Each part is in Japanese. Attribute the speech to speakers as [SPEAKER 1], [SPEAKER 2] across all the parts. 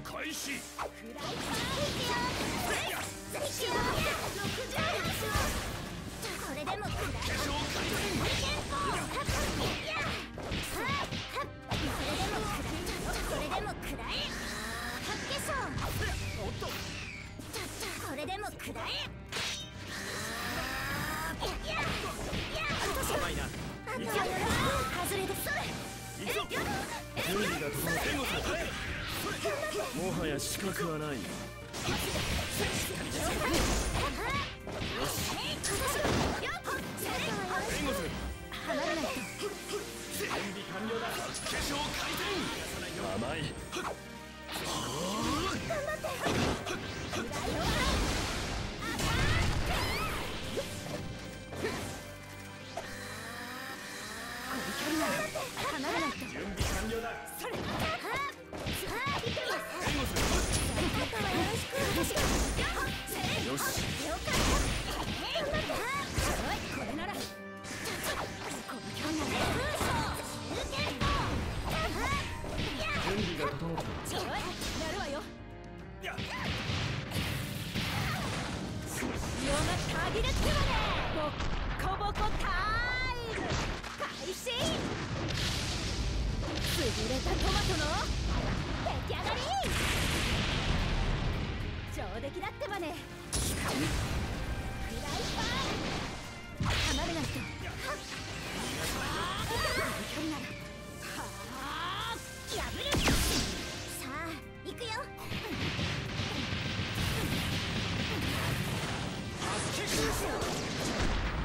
[SPEAKER 1] 開始。
[SPEAKER 2] フライパン次よこれでもくらい
[SPEAKER 1] 化粧開
[SPEAKER 2] テンポいやこれでもくらいこれでもくらいはっけそう
[SPEAKER 1] おっと
[SPEAKER 2] これでもくらえや
[SPEAKER 1] 資格はない。援護する
[SPEAKER 2] 離れないと。
[SPEAKER 1] 準備完了だ。化粧回転甘い
[SPEAKER 2] 上出来だってばねフライパン離れないと距離ならはあ破るさあ行くよ。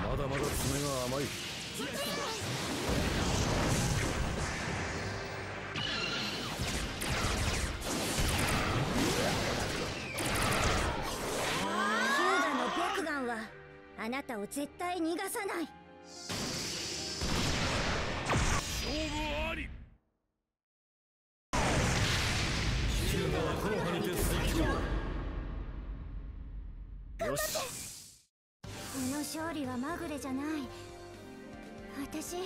[SPEAKER 1] まだまだ爪が甘い。
[SPEAKER 2] あなたを絶対逃がさない。
[SPEAKER 1] 勝負あり。はこの葉にて最強よし
[SPEAKER 2] この勝利はまぐれじゃない。私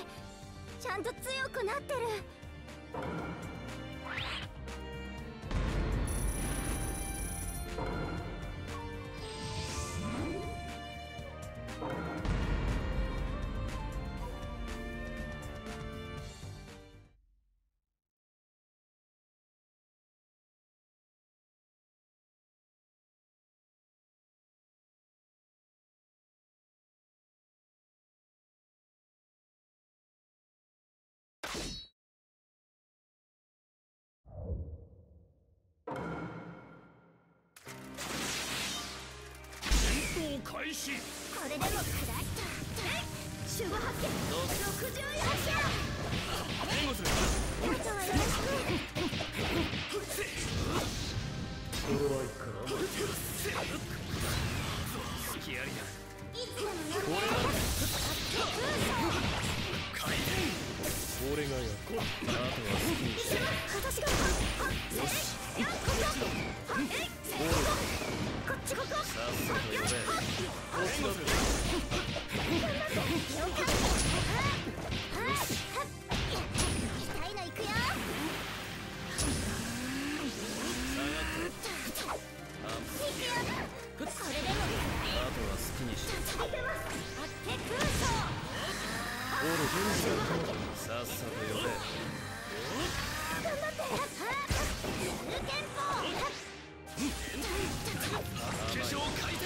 [SPEAKER 2] ちゃんと強くなってる
[SPEAKER 1] 開始。
[SPEAKER 2] これでも食らった守護発見64よっしゃ
[SPEAKER 1] 援護する
[SPEAKER 2] あとはよろし
[SPEAKER 1] 頃合いから隙ありだ
[SPEAKER 2] くいつものよ
[SPEAKER 1] これだ回転俺がやるあとは好きにさっさと呼べ。
[SPEAKER 2] 頑張って有憲法
[SPEAKER 1] 化粧回転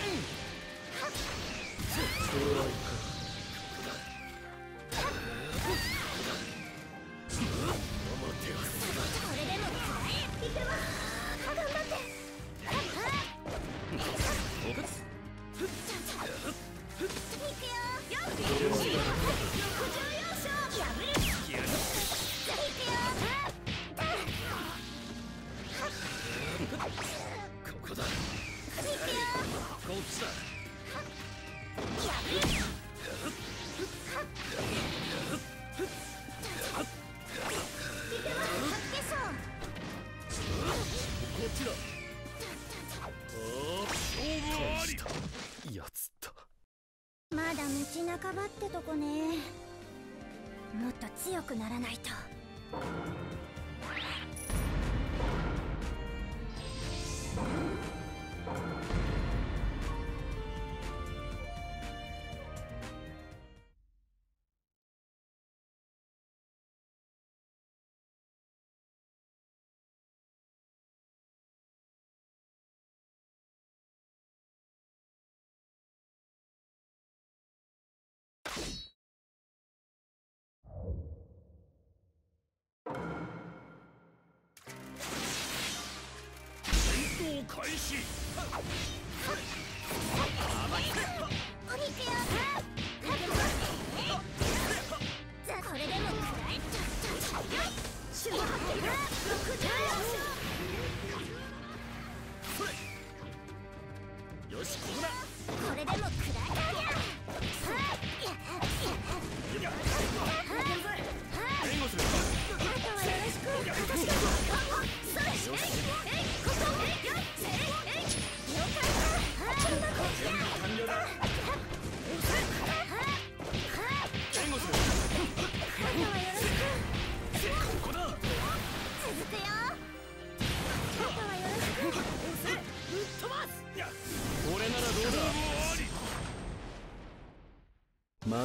[SPEAKER 2] らないと。
[SPEAKER 1] 開始。
[SPEAKER 2] よ
[SPEAKER 1] しここだ。
[SPEAKER 2] これでも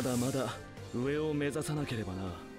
[SPEAKER 1] まだまだ上を目指さなければな。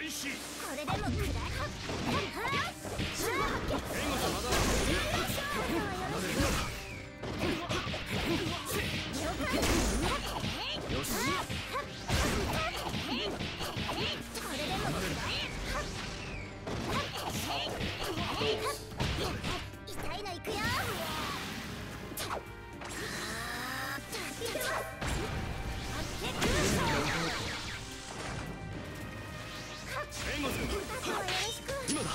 [SPEAKER 1] 開始。
[SPEAKER 2] これでも食らえシュワハッ
[SPEAKER 1] 援護者まだよし。
[SPEAKER 2] これでも痛いのいくよ
[SPEAKER 1] 援護する
[SPEAKER 2] あとはよろし。く
[SPEAKER 1] 今だ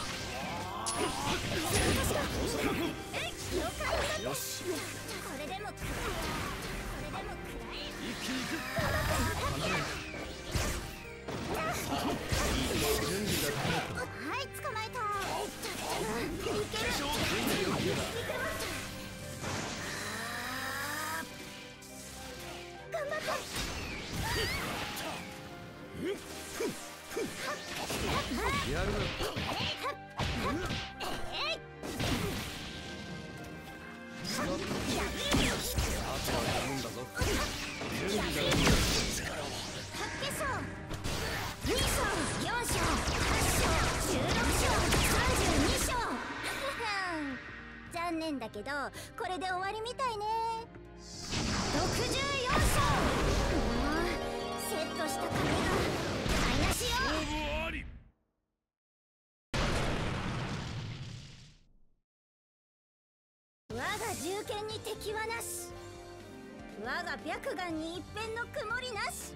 [SPEAKER 2] 了解
[SPEAKER 1] よし
[SPEAKER 2] これでも。食らえこれでも。食らえ
[SPEAKER 1] 一気に行く準
[SPEAKER 2] 残念だけどこれで終わりみたいね64章もうセットし。た紙が台無しよ
[SPEAKER 1] 勝負あり
[SPEAKER 2] 我中堅に敵はなし。我が白眼に一片の曇りなし。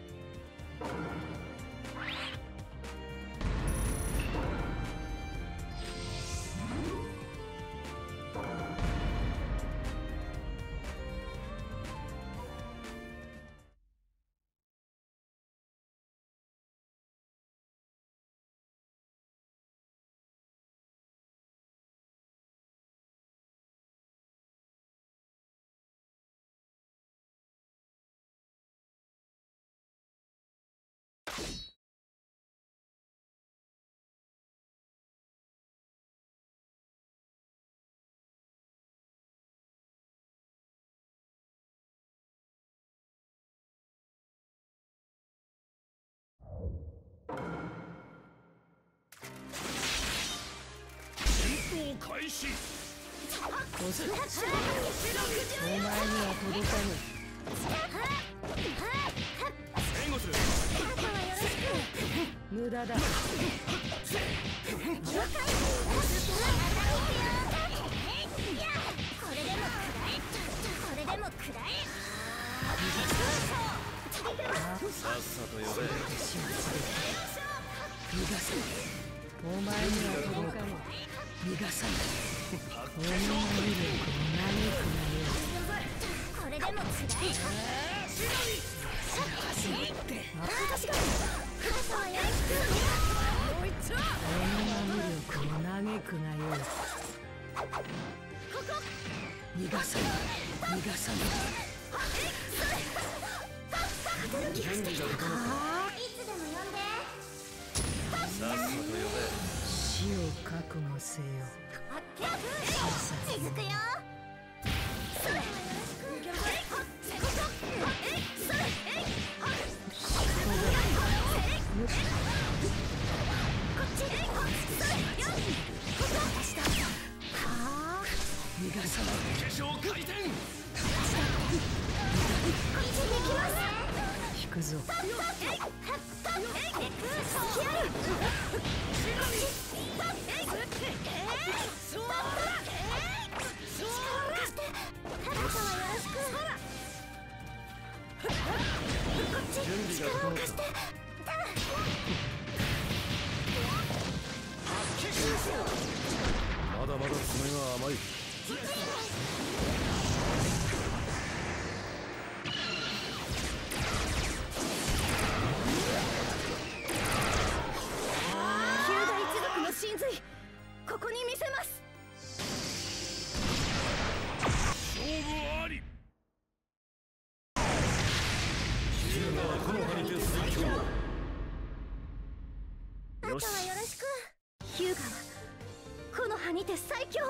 [SPEAKER 1] 開始。
[SPEAKER 3] お前には届かぬ無駄だ。
[SPEAKER 2] これでも食らえこれでも食らえ
[SPEAKER 1] さっさと呼べ
[SPEAKER 3] 逃がさないお前には逃がさないお前の威力を嘆くなよ
[SPEAKER 2] これでも食らえ私があとはよろしく
[SPEAKER 3] お前の威力を嘆くなよ逃がさない逃がさない。
[SPEAKER 1] 準備が整っ
[SPEAKER 2] いつでも呼んで
[SPEAKER 1] た
[SPEAKER 3] 覚悟せよ。
[SPEAKER 2] 続くよそれま
[SPEAKER 1] だまだ爪が甘い。
[SPEAKER 2] よろしく。ヒューガはこの葉にて最強。